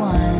one.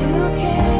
To care.